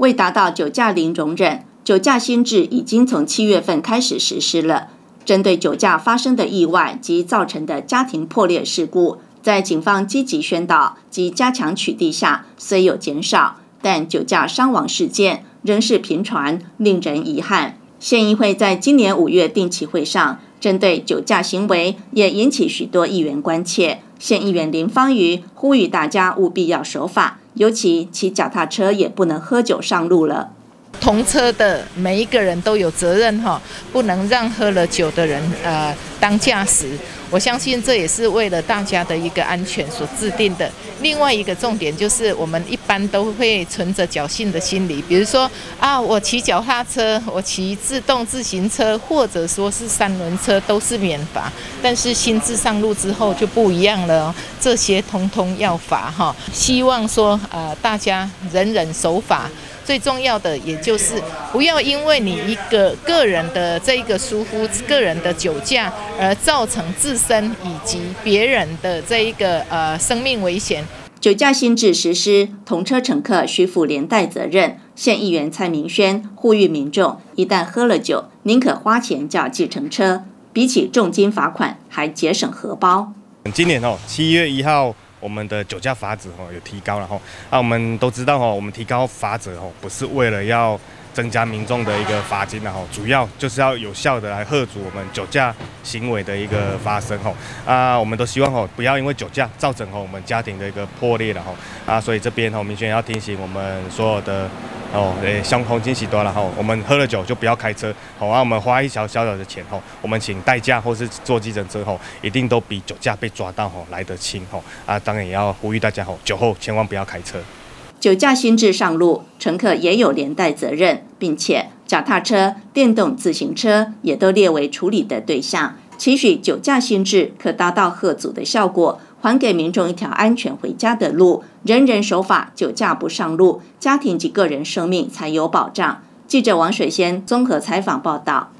为达到酒驾零容忍，酒驾新制已经从七月份开始实施了。针对酒驾发生的意外及造成的家庭破裂事故，在警方积极宣导及加强取缔下，虽有减少，但酒驾伤亡事件仍是频传，令人遗憾。县议会在今年五月定期会上，针对酒驾行为也引起许多议员关切。县议员林芳瑜呼吁大家务必要守法，尤其骑脚踏车也不能喝酒上路了。同车的每一个人都有责任哈，不能让喝了酒的人呃当驾驶。我相信这也是为了大家的一个安全所制定的。另外一个重点就是，我们一般都会存着侥幸的心理，比如说啊，我骑脚踏车，我骑自动自行车，或者说是三轮车都是免罚。但是新制上路之后就不一样了，这些通通要罚哈。希望说呃大家人人守法。最重要的，也就是不要因为你一个个人的这一个疏忽、个人的酒驾，而造成自身以及别人的这一个呃生命危险。酒驾新制实施，同车乘客需负连带责任。县议员蔡明轩呼吁民众，一旦喝了酒，宁可花钱叫计程车，比起重金罚款还节省荷包。今年哦，七月一号。我们的酒驾法则哦有提高了哈，啊我们都知道哈，我们提高法则哦不是为了要增加民众的一个罚金然后主要就是要有效的来遏阻我们酒驾行为的一个发生吼，啊我们都希望吼不要因为酒驾造成吼我们家庭的一个破裂了吼，啊所以这边吼明轩要提醒我们所有的。哦，诶，相同惊喜多了哈。我们喝了酒就不要开车，好啊。我们花一小小小的钱吼，我们请代驾或是坐计程车吼，一定都比酒驾被抓到吼来得轻吼。啊，当然也要呼吁大家吼，酒后千万不要开车。酒驾新制上路，乘客也有连带责任，并且脚踏车、电动自行车也都列为处理的对象。期许酒驾新制可达到贺阻的效果，还给民众一条安全回家的路。人人守法，酒驾不上路，家庭及个人生命才有保障。记者王水仙综合采访报道。